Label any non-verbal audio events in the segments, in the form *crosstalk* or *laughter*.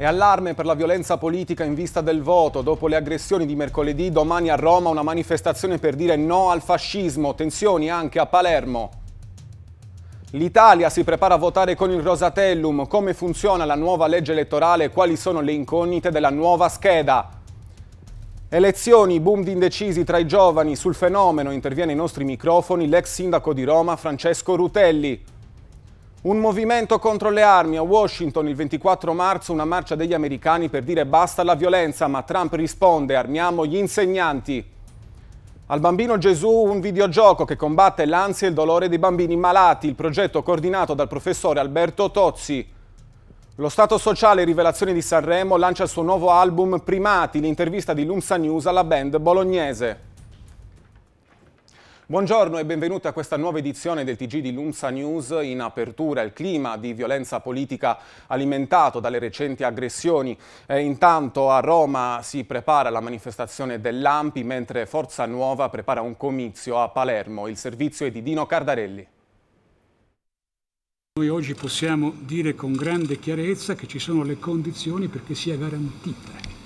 E allarme per la violenza politica in vista del voto. Dopo le aggressioni di mercoledì, domani a Roma una manifestazione per dire no al fascismo. Tensioni anche a Palermo. L'Italia si prepara a votare con il Rosatellum. Come funziona la nuova legge elettorale e quali sono le incognite della nuova scheda? Elezioni, boom di indecisi tra i giovani. Sul fenomeno interviene ai nostri microfoni l'ex sindaco di Roma Francesco Rutelli. Un movimento contro le armi a Washington il 24 marzo, una marcia degli americani per dire basta alla violenza, ma Trump risponde armiamo gli insegnanti. Al bambino Gesù un videogioco che combatte l'ansia e il dolore dei bambini malati, il progetto coordinato dal professore Alberto Tozzi. Lo Stato Sociale Rivelazioni di Sanremo lancia il suo nuovo album Primati, l'intervista di Lumsa News alla band bolognese. Buongiorno e benvenuti a questa nuova edizione del TG di Lumsa News. In apertura il clima di violenza politica alimentato dalle recenti aggressioni. E intanto a Roma si prepara la manifestazione dell'Ampi, mentre Forza Nuova prepara un comizio a Palermo. Il servizio è di Dino Cardarelli. Noi oggi possiamo dire con grande chiarezza che ci sono le condizioni perché sia garantita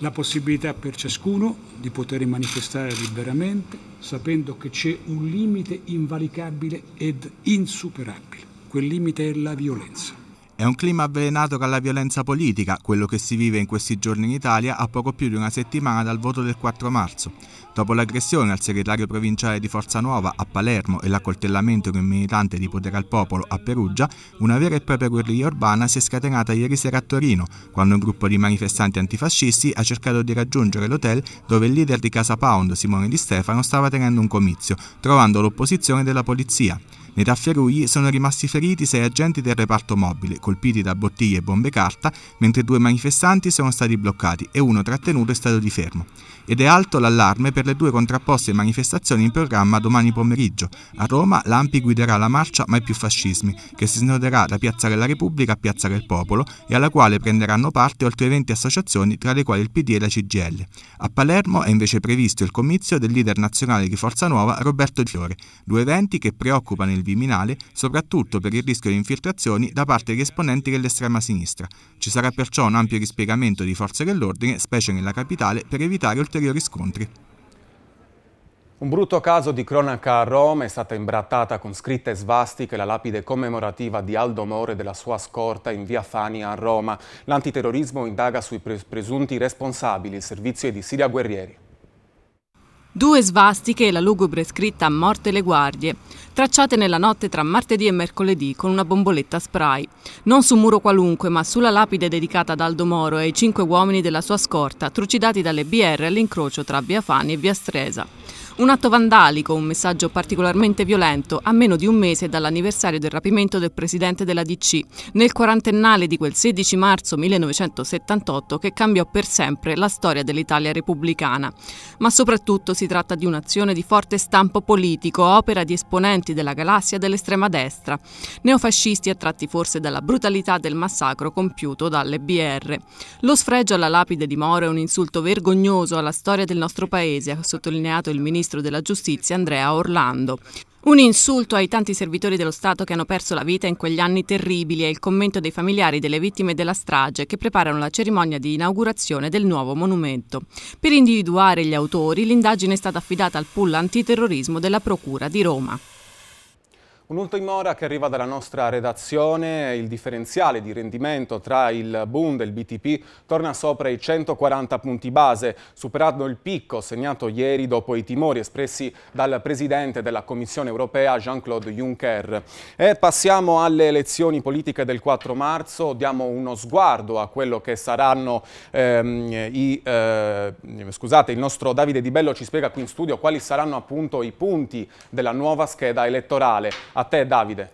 la possibilità per ciascuno di poter manifestare liberamente, sapendo che c'è un limite invalicabile ed insuperabile. Quel limite è la violenza. È un clima avvelenato dalla violenza politica, quello che si vive in questi giorni in Italia a poco più di una settimana dal voto del 4 marzo. Dopo l'aggressione al segretario provinciale di Forza Nuova a Palermo e l'accoltellamento di un militante di Potere al Popolo a Perugia, una vera e propria guerriglia urbana si è scatenata ieri sera a Torino, quando un gruppo di manifestanti antifascisti ha cercato di raggiungere l'hotel dove il leader di Casa Pound, Simone Di Stefano, stava tenendo un comizio, trovando l'opposizione della polizia. Nei tafferugli sono rimasti feriti sei agenti del reparto mobile, colpiti da bottiglie e bombe carta, mentre due manifestanti sono stati bloccati e uno trattenuto in stato di fermo. Ed è alto l'allarme per le due contrapposte manifestazioni in programma domani pomeriggio. A Roma l'Ampi guiderà la marcia Mai più fascismi, che si snoderà da Piazza della Repubblica a Piazza del Popolo e alla quale prenderanno parte oltre 20 associazioni, tra le quali il PD e la CGL. A Palermo è invece previsto il comizio del leader nazionale di Forza Nuova, Roberto Fiore, due eventi che preoccupano il Viminale soprattutto per il rischio di infiltrazioni da parte degli esponenti dell'estrema sinistra. Ci sarà perciò un ampio rispiegamento di forze dell'ordine, specie nella capitale, per evitare ulteriori scontri. Un brutto caso di cronaca a Roma è stata imbrattata con scritte svastiche la lapide commemorativa di Aldo Moro e della sua scorta in via Fani a Roma. L'antiterrorismo indaga sui presunti responsabili, il servizio è di Siria Guerrieri. Due svastiche e la lugubre scritta morte le guardie, tracciate nella notte tra martedì e mercoledì con una bomboletta spray. Non su un muro qualunque, ma sulla lapide dedicata ad Aldo Moro e ai cinque uomini della sua scorta, trucidati dalle BR all'incrocio tra Via Fani e Via Stresa. Un atto vandalico, un messaggio particolarmente violento, a meno di un mese dall'anniversario del rapimento del presidente della DC, nel quarantennale di quel 16 marzo 1978 che cambiò per sempre la storia dell'Italia repubblicana. Ma soprattutto si tratta di un'azione di forte stampo politico, opera di esponenti della galassia dell'estrema destra, neofascisti attratti forse dalla brutalità del massacro compiuto dalle BR. Lo sfregio alla lapide di Moro è un insulto vergognoso alla storia del nostro paese, ha sottolineato il ministro ministro della giustizia Andrea Orlando. Un insulto ai tanti servitori dello Stato che hanno perso la vita in quegli anni terribili e il commento dei familiari delle vittime della strage che preparano la cerimonia di inaugurazione del nuovo monumento. Per individuare gli autori, l'indagine è stata affidata al pool antiterrorismo della Procura di Roma. Un'ultima ora che arriva dalla nostra redazione, il differenziale di rendimento tra il Bund e il BTP torna sopra i 140 punti base, superando il picco segnato ieri dopo i timori espressi dal Presidente della Commissione europea Jean-Claude Juncker. E passiamo alle elezioni politiche del 4 marzo, diamo uno sguardo a quello che saranno ehm, i... Eh, scusate, il nostro Davide Di Bello ci spiega qui in studio quali saranno appunto i punti della nuova scheda elettorale. A te Davide.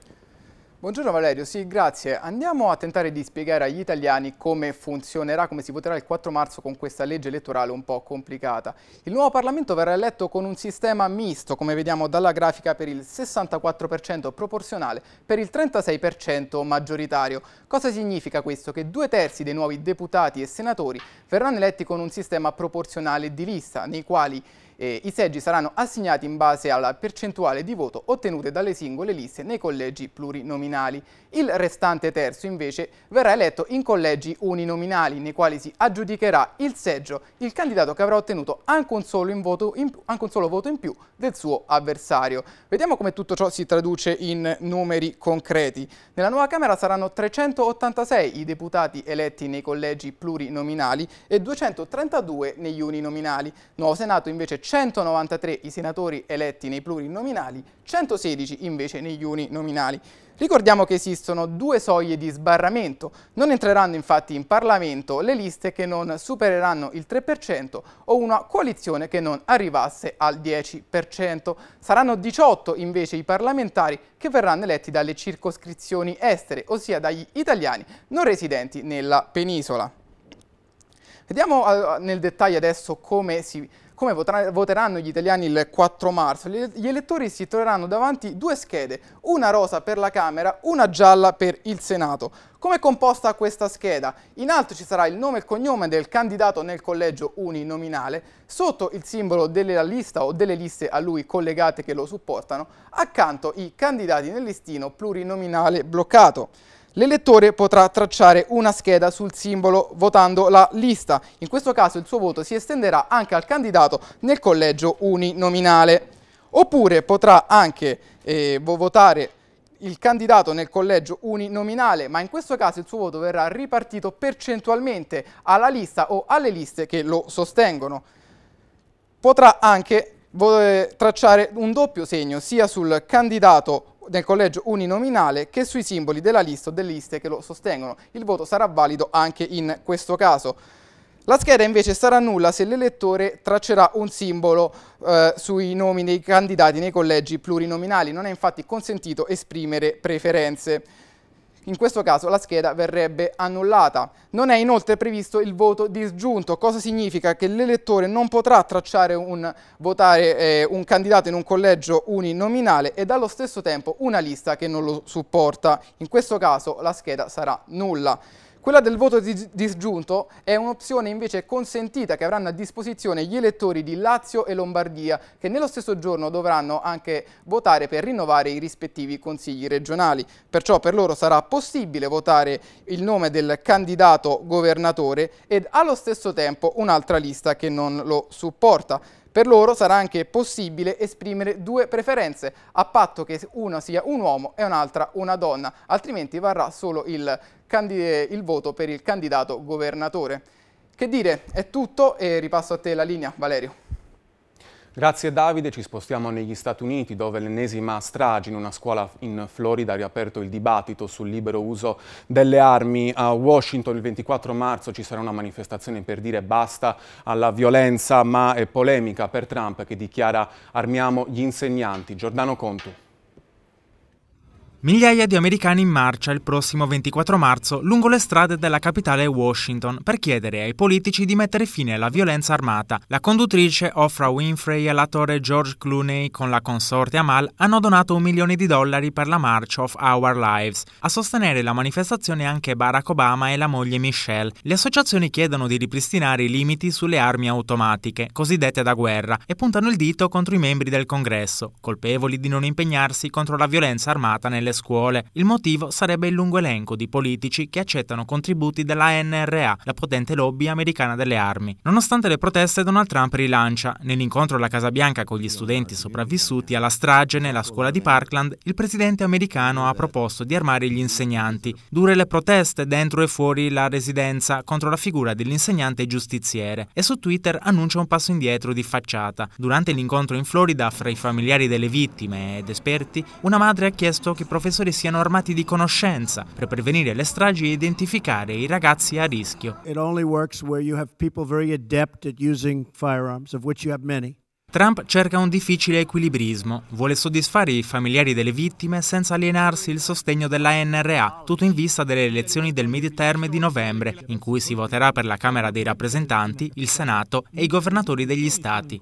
Buongiorno Valerio, sì grazie. Andiamo a tentare di spiegare agli italiani come funzionerà, come si voterà il 4 marzo con questa legge elettorale un po' complicata. Il nuovo Parlamento verrà eletto con un sistema misto, come vediamo dalla grafica, per il 64% proporzionale, per il 36% maggioritario. Cosa significa questo? Che due terzi dei nuovi deputati e senatori verranno eletti con un sistema proporzionale di lista, nei quali eh, i seggi saranno assegnati in base alla percentuale di voto ottenute dalle singole liste nei collegi plurinominali. Il restante terzo invece verrà eletto in collegi uninominali nei quali si aggiudicherà il seggio il candidato che avrà ottenuto anche un solo, in voto in, anche un solo voto in più del suo avversario. Vediamo come tutto ciò si traduce in numeri concreti. Nella nuova Camera saranno 386 i deputati eletti nei collegi plurinominali e 232 negli uninominali. Nuovo Senato invece 193 i senatori eletti nei plurinominali, 116 invece negli uninominali. Ricordiamo che esistono due soglie di sbarramento, non entreranno infatti in Parlamento le liste che non supereranno il 3% o una coalizione che non arrivasse al 10%. Saranno 18 invece i parlamentari che verranno eletti dalle circoscrizioni estere, ossia dagli italiani non residenti nella penisola. Vediamo eh, nel dettaglio adesso come si come voteranno gli italiani il 4 marzo. Gli elettori si troveranno davanti due schede, una rosa per la Camera, una gialla per il Senato. Come è composta questa scheda? In alto ci sarà il nome e il cognome del candidato nel collegio uninominale, sotto il simbolo della lista o delle liste a lui collegate che lo supportano, accanto i candidati nel listino plurinominale bloccato l'elettore potrà tracciare una scheda sul simbolo votando la lista. In questo caso il suo voto si estenderà anche al candidato nel collegio uninominale. Oppure potrà anche eh, votare il candidato nel collegio uninominale, ma in questo caso il suo voto verrà ripartito percentualmente alla lista o alle liste che lo sostengono. Potrà anche eh, tracciare un doppio segno sia sul candidato nel collegio uninominale che sui simboli della lista o delle liste che lo sostengono. Il voto sarà valido anche in questo caso. La scheda invece sarà nulla se l'elettore traccerà un simbolo eh, sui nomi dei candidati nei collegi plurinominali. Non è infatti consentito esprimere preferenze in questo caso la scheda verrebbe annullata. Non è inoltre previsto il voto disgiunto, cosa significa che l'elettore non potrà tracciare un, votare eh, un candidato in un collegio uninominale e dallo stesso tempo una lista che non lo supporta. In questo caso la scheda sarà nulla. Quella del voto disgiunto è un'opzione invece consentita che avranno a disposizione gli elettori di Lazio e Lombardia che nello stesso giorno dovranno anche votare per rinnovare i rispettivi consigli regionali. Perciò per loro sarà possibile votare il nome del candidato governatore ed allo stesso tempo un'altra lista che non lo supporta. Per loro sarà anche possibile esprimere due preferenze, a patto che una sia un uomo e un'altra una donna, altrimenti varrà solo il, il voto per il candidato governatore. Che dire, è tutto e ripasso a te la linea, Valerio. Grazie Davide, ci spostiamo negli Stati Uniti dove l'ennesima strage in una scuola in Florida ha riaperto il dibattito sul libero uso delle armi. A Washington il 24 marzo ci sarà una manifestazione per dire basta alla violenza, ma è polemica per Trump che dichiara armiamo gli insegnanti. Giordano Contu. Migliaia di americani in marcia il prossimo 24 marzo lungo le strade della capitale Washington per chiedere ai politici di mettere fine alla violenza armata. La conduttrice Oprah Winfrey e l'attore George Clooney con la consorte Amal hanno donato un milione di dollari per la March of Our Lives. A sostenere la manifestazione anche Barack Obama e la moglie Michelle. Le associazioni chiedono di ripristinare i limiti sulle armi automatiche, cosiddette da guerra, e puntano il dito contro i membri del Congresso, colpevoli di non impegnarsi contro la violenza armata nelle scuole. Il motivo sarebbe il lungo elenco di politici che accettano contributi della NRA, la potente lobby americana delle armi. Nonostante le proteste, Donald Trump rilancia. Nell'incontro alla Casa Bianca con gli studenti sopravvissuti alla strage nella scuola di Parkland, il presidente americano ha proposto di armare gli insegnanti. Dure le proteste dentro e fuori la residenza contro la figura dell'insegnante giustiziere e su Twitter annuncia un passo indietro di facciata. Durante l'incontro in Florida fra i familiari delle vittime ed esperti, una madre ha chiesto che professori siano armati di conoscenza per prevenire le stragi e identificare i ragazzi a rischio. It only works where you have people very adept at using firearms, of which you have many. Trump cerca un difficile equilibrismo, vuole soddisfare i familiari delle vittime senza alienarsi il sostegno della NRA, tutto in vista delle elezioni del midterm di novembre, in cui si voterà per la Camera dei rappresentanti, il Senato e i governatori degli stati.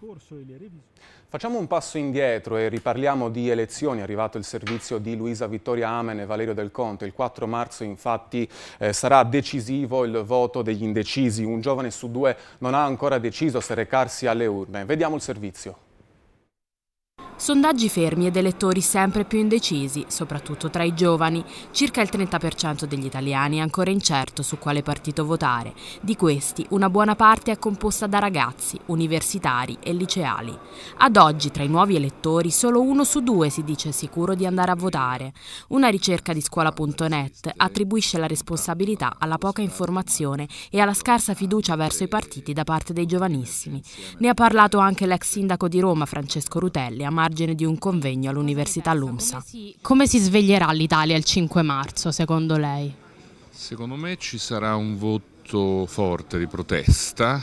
Facciamo un passo indietro e riparliamo di elezioni. È arrivato il servizio di Luisa Vittoria Amen e Valerio Del Conte. Il 4 marzo infatti eh, sarà decisivo il voto degli indecisi. Un giovane su due non ha ancora deciso se recarsi alle urne. Vediamo il servizio. Sondaggi fermi ed elettori sempre più indecisi, soprattutto tra i giovani. Circa il 30% degli italiani è ancora incerto su quale partito votare. Di questi, una buona parte è composta da ragazzi, universitari e liceali. Ad oggi, tra i nuovi elettori, solo uno su due si dice sicuro di andare a votare. Una ricerca di scuola.net attribuisce la responsabilità alla poca informazione e alla scarsa fiducia verso i partiti da parte dei giovanissimi. Ne ha parlato anche l'ex sindaco di Roma, Francesco Rutelli, a margine di un convegno all'Università LUMSA. Come si sveglierà l'Italia il 5 marzo, secondo lei? Secondo me ci sarà un voto forte di protesta,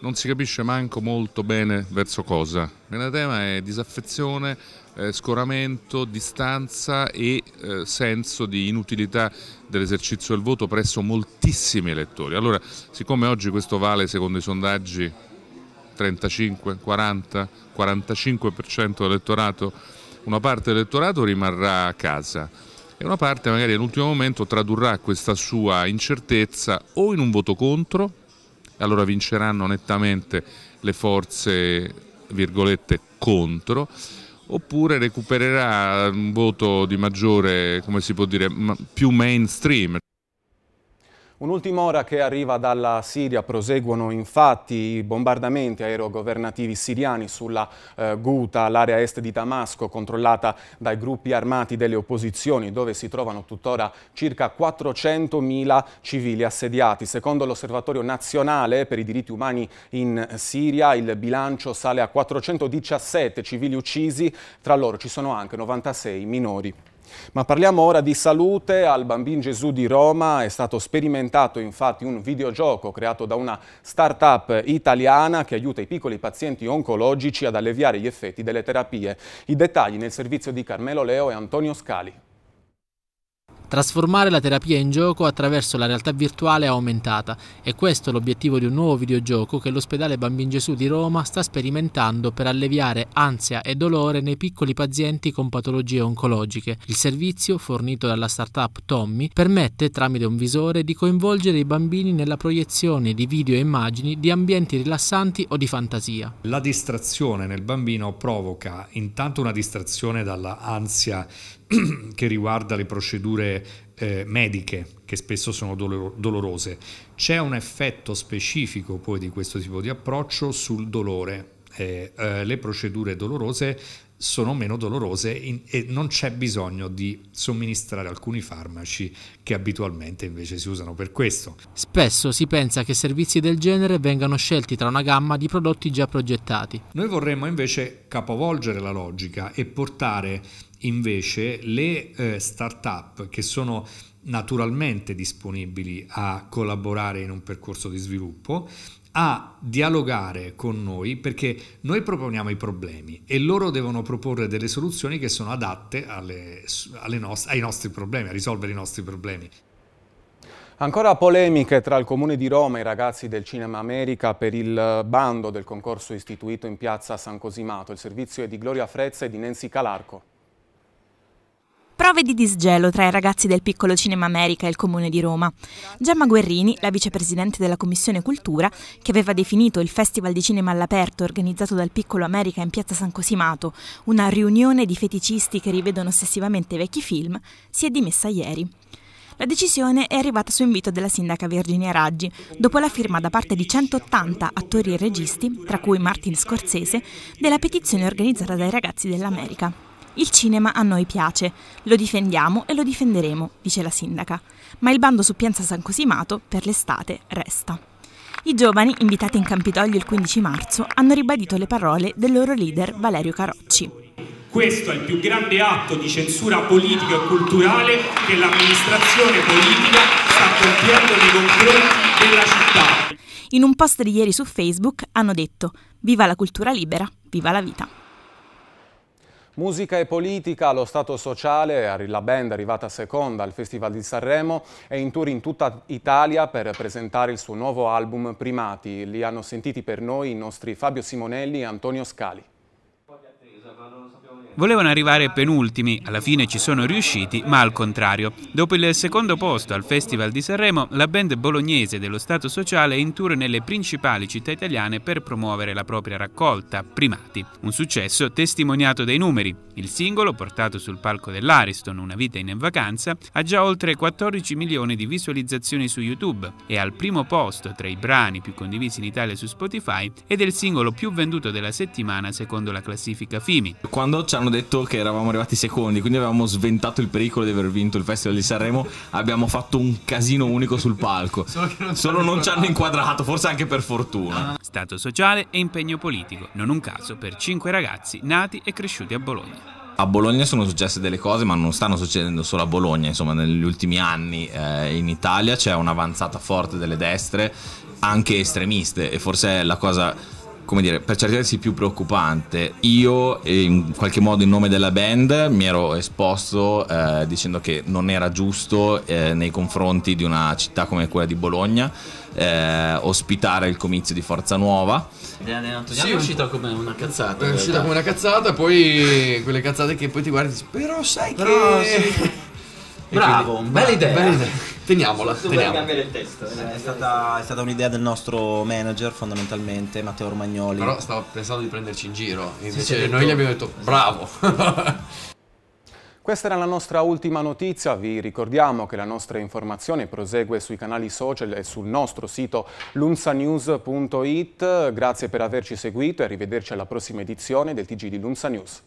non si capisce manco molto bene verso cosa. Il tema è disaffezione, eh, scoramento, distanza e eh, senso di inutilità dell'esercizio del voto presso moltissimi elettori. Allora, siccome oggi questo vale secondo i sondaggi 35, 40, 45% dell'elettorato, una parte dell'elettorato rimarrà a casa e una parte magari all'ultimo momento tradurrà questa sua incertezza o in un voto contro, e allora vinceranno nettamente le forze, virgolette, contro, oppure recupererà un voto di maggiore, come si può dire, più mainstream. Un'ultima ora che arriva dalla Siria, proseguono infatti i bombardamenti aerogovernativi siriani sulla eh, Ghouta, l'area est di Damasco, controllata dai gruppi armati delle opposizioni, dove si trovano tuttora circa 400.000 civili assediati. Secondo l'Osservatorio nazionale per i diritti umani in Siria, il bilancio sale a 417 civili uccisi, tra loro ci sono anche 96 minori. Ma parliamo ora di salute. Al Bambin Gesù di Roma è stato sperimentato infatti un videogioco creato da una start-up italiana che aiuta i piccoli pazienti oncologici ad alleviare gli effetti delle terapie. I dettagli nel servizio di Carmelo Leo e Antonio Scali. Trasformare la terapia in gioco attraverso la realtà virtuale aumentata e questo è l'obiettivo di un nuovo videogioco che l'ospedale Bambin Gesù di Roma sta sperimentando per alleviare ansia e dolore nei piccoli pazienti con patologie oncologiche. Il servizio, fornito dalla startup Tommy, permette tramite un visore di coinvolgere i bambini nella proiezione di video e immagini di ambienti rilassanti o di fantasia. La distrazione nel bambino provoca intanto una distrazione dalla ansia *clears throat* che riguarda le procedure eh, mediche che spesso sono dolor- dolorose. C'è un effetto specifico poi di questo tipo di approccio sul dolore. Eh, eh, le procedure dolorose sono meno dolorose in, e non c'è bisogno di somministrare alcuni farmaci che abitualmente invece si usano per questo. Spesso si pensa che servizi del genere vengano scelti tra una gamma di prodotti già progettati. Noi vorremmo invece capovolgere la logica e portare invece le eh, start-up che sono naturalmente disponibili a collaborare in un percorso di sviluppo, a dialogare con noi perché noi proponiamo i problemi e loro devono proporre delle soluzioni che sono adatte alle, alle nost- ai nostri problemi, a risolvere i nostri problemi. Ancora polemiche tra il Comune di Roma e i ragazzi del Cinema America per il bando del concorso istituito in piazza San Cosimato. Il servizio è di Gloria Frezza e di Nancy Calarco. Prove di disgelo tra i ragazzi del piccolo Cinema America e il Comune di Roma. Gemma Guerrini, la vicepresidente della Commissione Cultura, che aveva definito il Festival di Cinema all'aperto organizzato dal piccolo America in piazza San Cosimato una riunione di feticisti che rivedono ossessivamente vecchi film, si è dimessa ieri. La decisione è arrivata su invito della sindaca Virginia Raggi, dopo la firma da parte di 180 attori e registi, tra cui Martin Scorsese, della petizione organizzata dai ragazzi dell'America. Il cinema a noi piace, lo difendiamo e lo difenderemo, dice la sindaca, ma il bando su Piazza San Cosimato per l'estate resta. I giovani, invitati in Campidoglio il 15 marzo, hanno ribadito le parole del loro leader Valerio Carocci. Questo è il più grande atto di censura politica e culturale che l'amministrazione politica sta compiendo nei confronti della città. In un post di ieri su Facebook hanno detto Viva la cultura libera, viva la vita. Musica e politica, lo Stato sociale, la band arrivata seconda al Festival di Sanremo è in tour in tutta Italia per presentare il suo nuovo album Primati. Li hanno sentiti per noi i nostri Fabio Simonelli e Antonio Scali. Volevano arrivare penultimi, alla fine ci sono riusciti, ma al contrario. Dopo il secondo posto al Festival di Sanremo, la band bolognese dello Stato Sociale è in tour nelle principali città italiane per promuovere la propria raccolta, Primati. Un successo testimoniato dai numeri. Il singolo, portato sul palco dell'Ariston, Una vita in vacanza, ha già oltre 14 milioni di visualizzazioni su YouTube e al primo posto tra i brani più condivisi in Italia su Spotify ed è il singolo più venduto della settimana secondo la classifica Fimi. Quando ci hanno detto che eravamo arrivati secondi, quindi avevamo sventato il pericolo di aver vinto il Festival di Sanremo, abbiamo fatto un casino unico sul palco. Solo, non, Solo non ci hanno inquadrato, forse anche per fortuna. Stato sociale e impegno politico, non un caso per cinque ragazzi nati e cresciuti a Bologna. A Bologna sono successe delle cose, ma non stanno succedendo solo a Bologna, insomma, negli ultimi anni eh, in Italia c'è un'avanzata forte delle destre, anche estremiste, e forse è la cosa come dire, per certi versi più preoccupante. Io, in qualche modo in nome della band, mi ero esposto eh, dicendo che non era giusto eh, nei confronti di una città come quella di Bologna eh, ospitare il comizio di Forza Nuova. Sì, è uscita come una cazzata. È uscita come una cazzata, poi quelle cazzate che poi ti guardi e dici, però sai Però, che... sì. Bravo, quindi- bella idea. bella idea. Teniamola, puoi cambiare il testo. È stata, è stata un'idea del nostro manager fondamentalmente, Matteo Romagnoli. Però stavo pensando di prenderci in giro, invece sì, detto- noi gli abbiamo detto bravo. *laughs* Questa era la nostra ultima notizia, vi ricordiamo che la nostra informazione prosegue sui canali social e sul nostro sito lunsanews.it. Grazie per averci seguito e arrivederci alla prossima edizione del TG di Lunsa News.